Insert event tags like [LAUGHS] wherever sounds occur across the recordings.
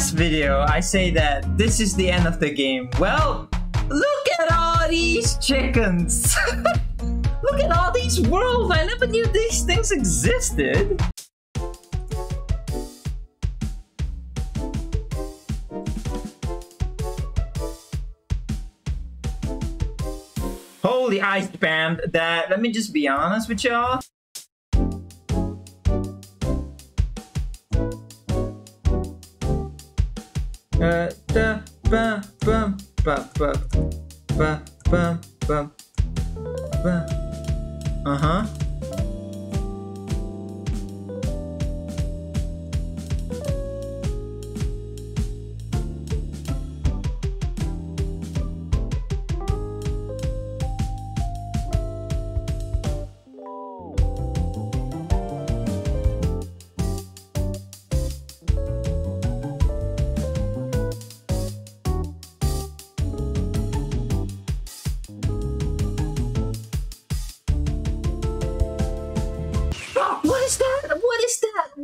last video, I say that this is the end of the game. Well, look at all these chickens. [LAUGHS] look at all these worlds. I never knew these things existed. Holy ice spammed that. Let me just be honest with y'all. Uh, da,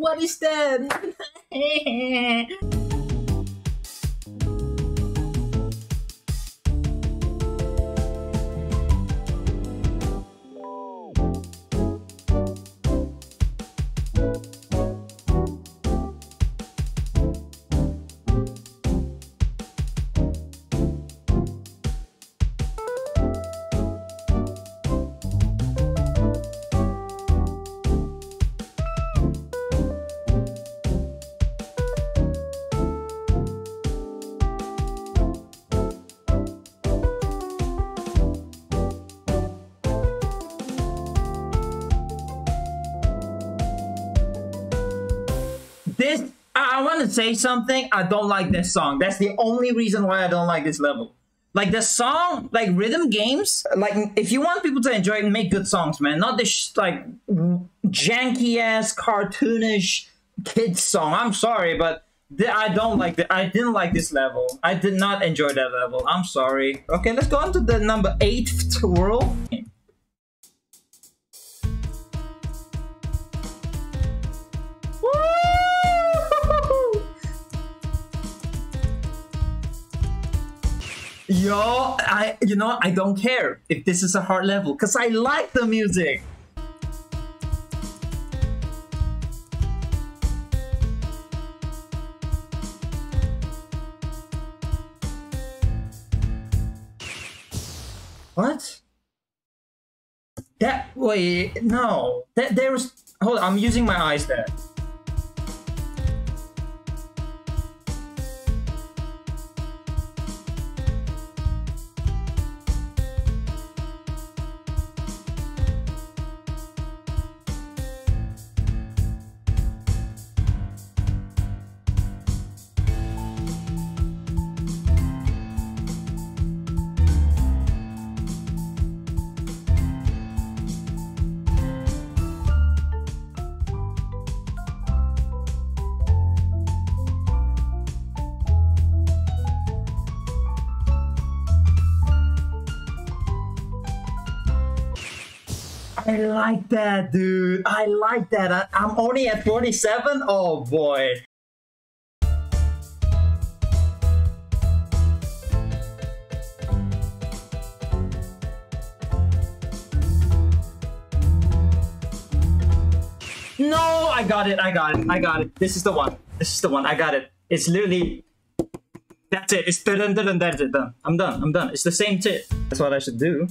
What is that? [LAUGHS] say something. I don't like this song. That's the only reason why I don't like this level. Like the song, like rhythm games, like if you want people to enjoy it, make good songs, man. Not this like janky ass cartoonish kids song. I'm sorry, but I don't like the. I didn't like this level. I did not enjoy that level. I'm sorry. Okay, let's go on to the number eight world. Yo, I you know I don't care if this is a hard level because I like the music. What? That wait no that there was hold on, I'm using my eyes there. I like that, dude. I like that. I, I'm only at 47. Oh boy. No, I got it. I got it. I got it. This is the one. This is the one. I got it. It's literally. That's it. It's. That's it. Done. I'm done. I'm done. It's the same tip. That's what I should do.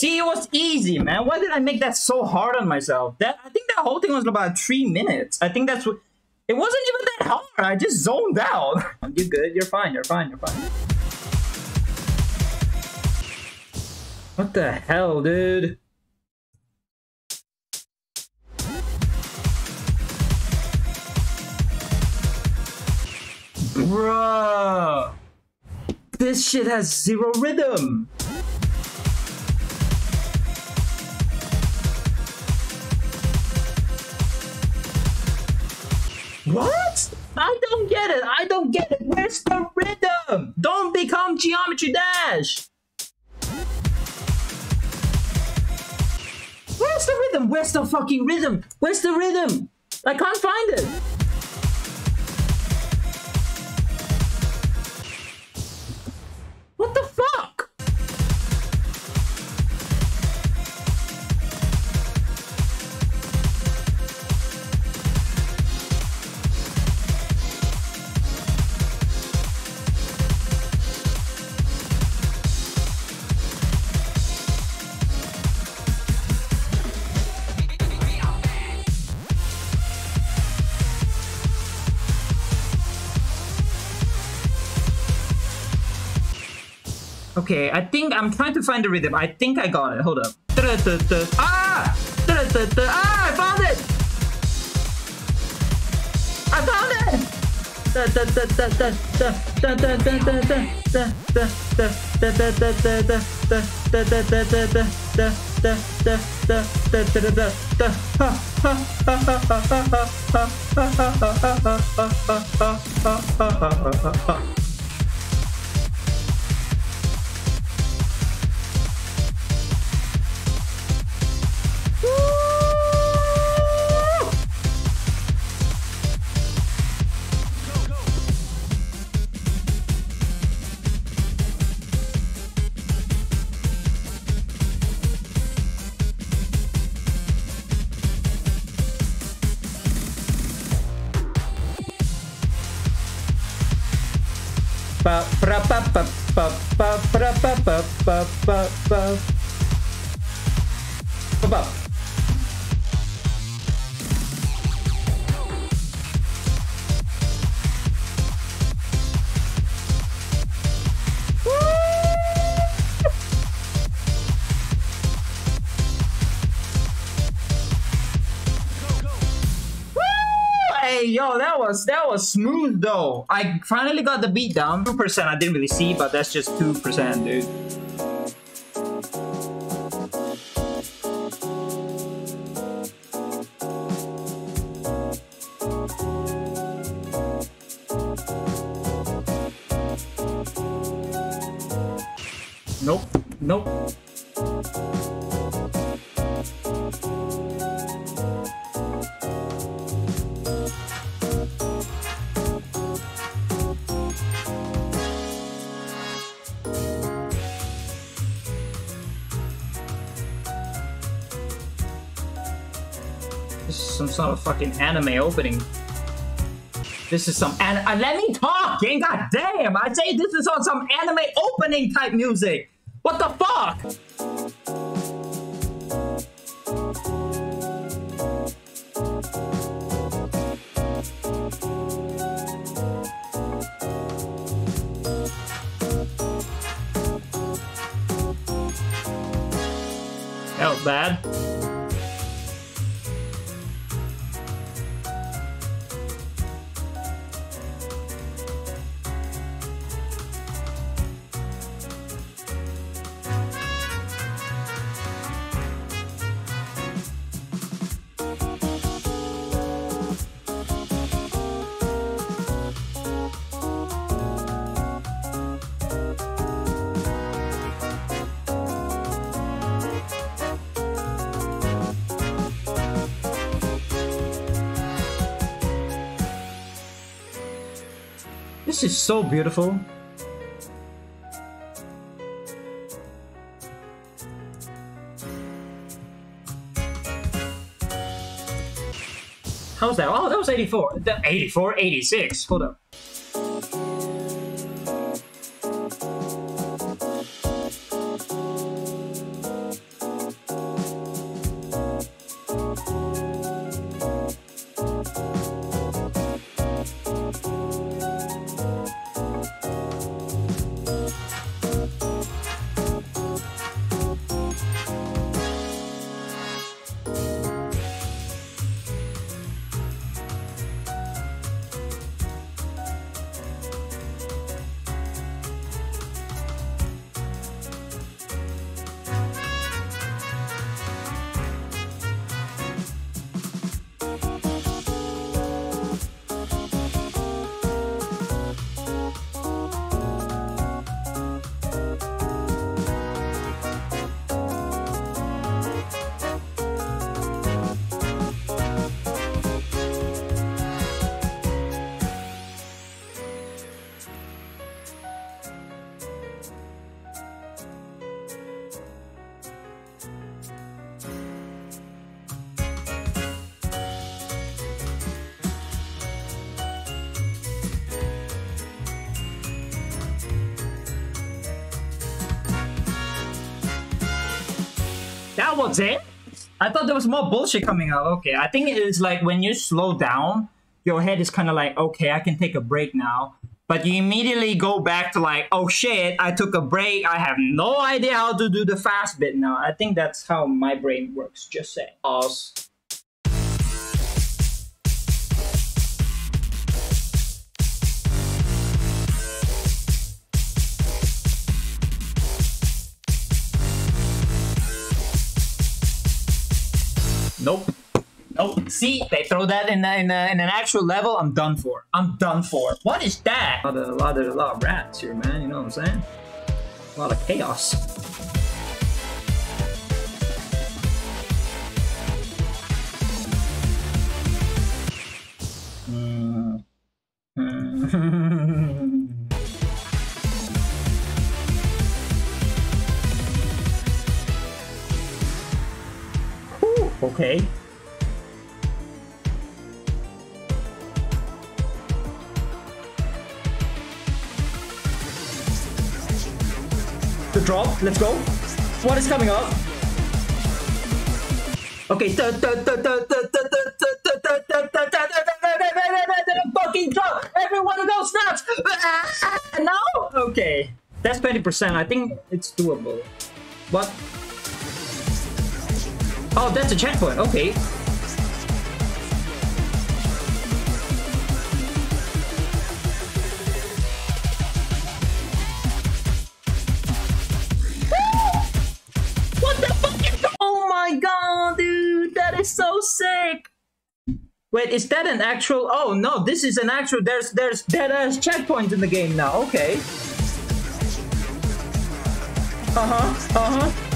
See, it was easy, man. Why did I make that so hard on myself? That I think that whole thing was about three minutes. I think that's what. It wasn't even that hard. I just zoned out. [LAUGHS] You're good. You're fine. You're fine. You're fine. What the hell, dude? Bruh. This shit has zero rhythm. What? I don't get it. I don't get it. Where's the rhythm? Don't become Geometry Dash. Where's the rhythm? Where's the fucking rhythm? Where's the rhythm? I can't find it. What the fuck? Okay, I think I'm trying to find the rhythm. I think I got it. Hold up. Ah! Ah! I found it! I found it! Yo, that was that was smooth though. I finally got the beat down. Two percent I didn't really see, but that's just two percent, dude. Some sort of fucking anime opening. This is some an- uh, let me talk, gang. God damn! I say this is on some anime opening type music. What the fuck? This is so beautiful. How's that? Oh, that was 84. The 84, 86. Hold up. That was it? I thought there was more bullshit coming out. Okay, I think it's like when you slow down, your head is kind of like, okay, I can take a break now. But you immediately go back to like, oh shit, I took a break. I have no idea how to do the fast bit now. I think that's how my brain works. Just say pause. Nope. Nope. See, they throw that in, a, in, a, in an actual level. I'm done for. I'm done for. What is that? A lot, of, a lot, of, a lot of rats here, man. You know what I'm saying? A lot of chaos. Mm. [LAUGHS] okay. The drop, let's go. What is coming up? Okay, fucking drop! Everyone go snaps! No? Okay. That's 20%. I think it's doable. What? Oh, that's a checkpoint. Okay. What the fuck? Oh my god, dude, that is so sick. Wait, is that an actual? Oh no, this is an actual. There's there's dead ass checkpoint in the game now. Okay. Uh huh. Uh huh.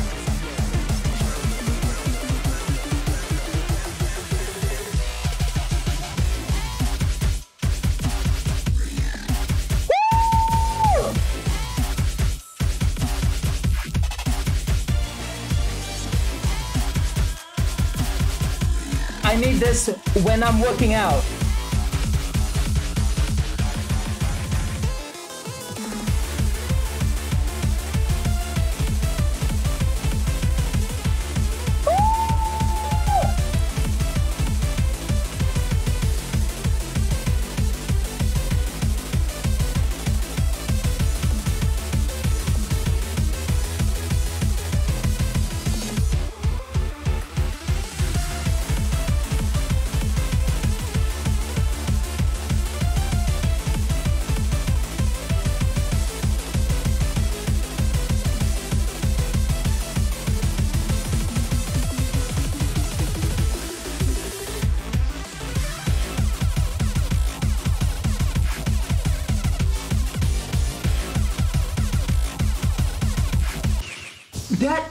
This when I'm working out.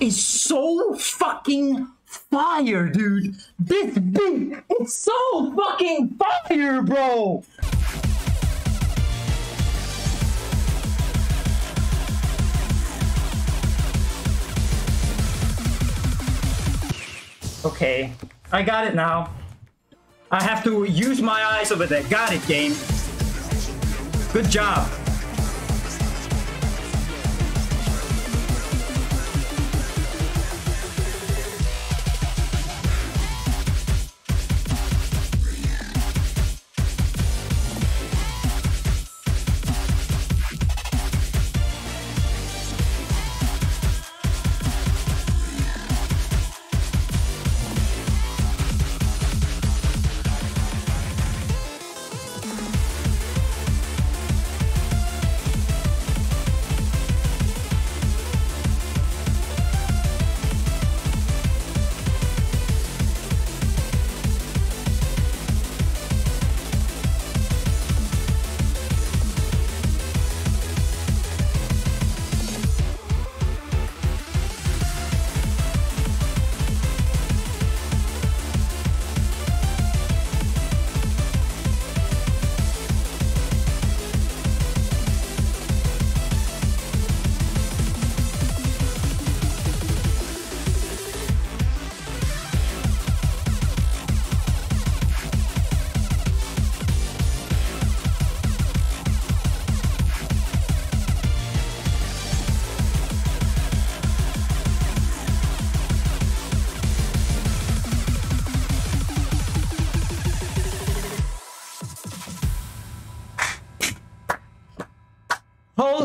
Is so fucking fire, dude. This beat, it's so fucking fire, bro. Okay, I got it now. I have to use my eyes over there. Got it, game. Good job.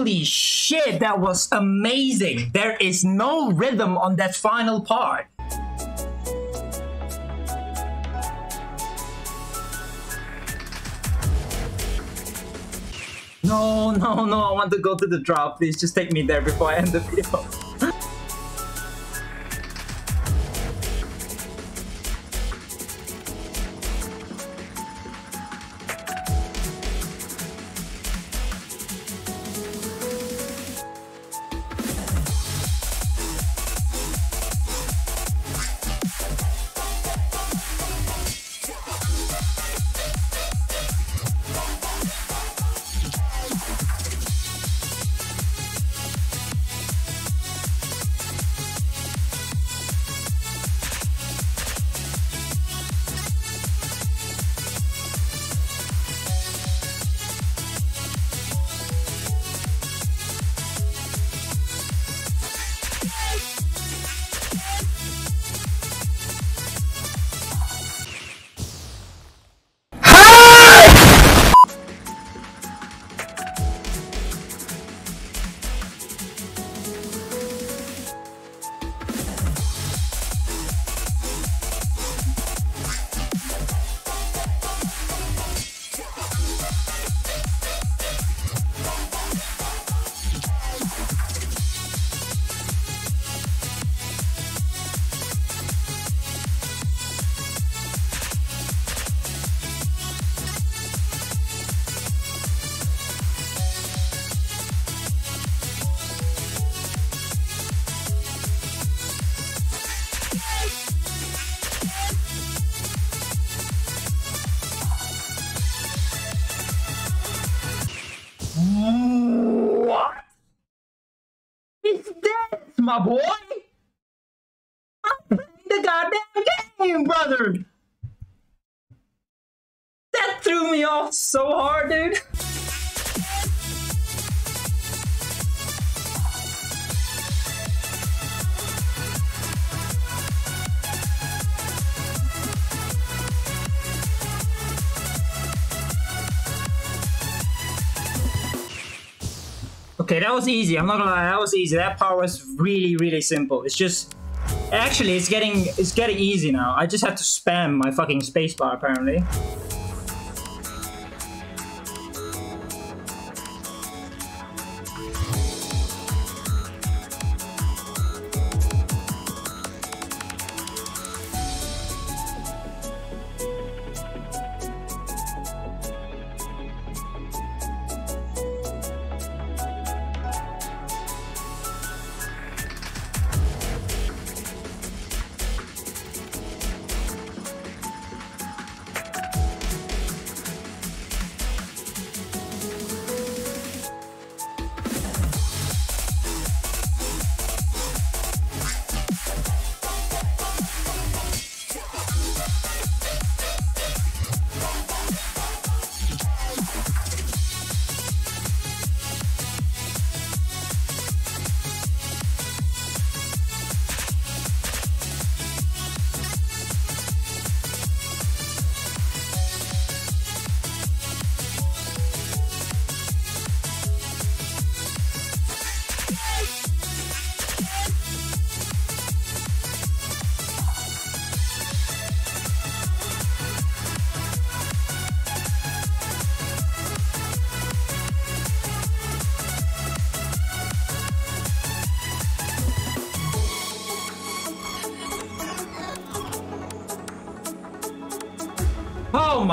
Holy shit, that was amazing. There is no rhythm on that final part. No, no, no, I want to go to the drop. Please just take me there before I end the video. My boy? Okay, that was easy. I'm not gonna lie, that was easy. That part was really, really simple. It's just actually it's getting it's getting easy now. I just have to spam my fucking spacebar apparently.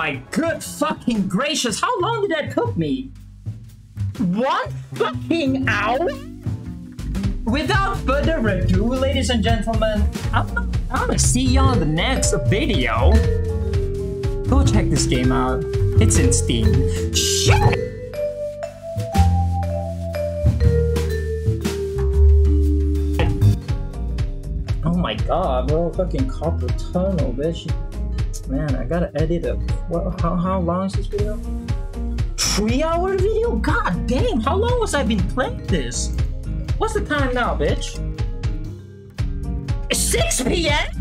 My good fucking gracious, how long did that took me? One fucking hour? Without further ado, ladies and gentlemen, I'm, I'm gonna see y'all in the next video. Go check this game out. It's in Steam. Shit! Oh my god, bro, fucking carpal tunnel, bitch. Man, I gotta edit a. What, how, how long is this video? Three hour video? God damn, how long was I been playing this? What's the time now, bitch? 6 p.m.?